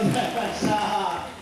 Well,